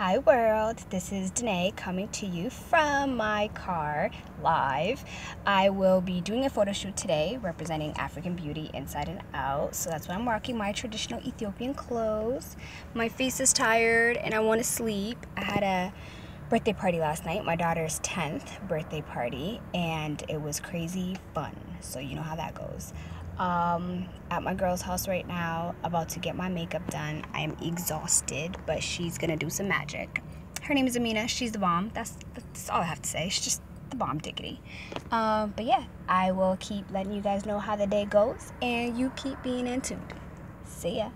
Hi world, this is Danae coming to you from my car live. I will be doing a photo shoot today representing African beauty inside and out. So that's why I'm rocking my traditional Ethiopian clothes. My face is tired and I want to sleep. I had a birthday party last night, my daughter's 10th birthday party, and it was crazy fun. So you know how that goes um, at my girl's house right now, about to get my makeup done. I am exhausted, but she's gonna do some magic. Her name is Amina. She's the bomb. That's, that's all I have to say. She's just the bomb diggity. Um, but yeah, I will keep letting you guys know how the day goes, and you keep being in tune. See ya.